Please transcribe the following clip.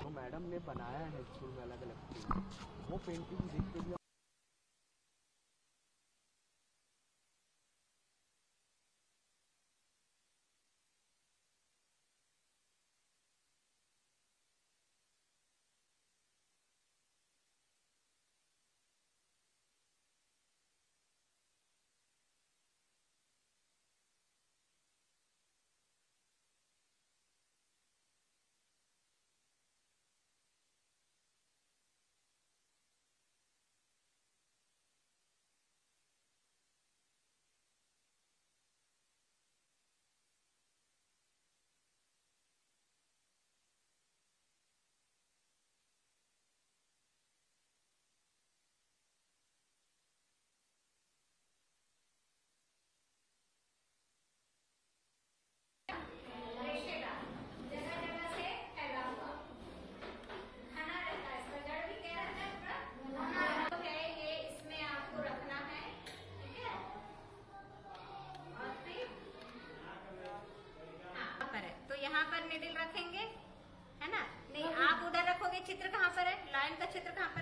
तो मैडम ने बनाया है स्कूल में अलग अलग वो पेंटिंग देख के निडिल रखेंगे है ना? नहीं हाँ, हाँ। आप उधर रखोगे चित्र कहाँ पर है? लाइन का चित्र कहाँ पर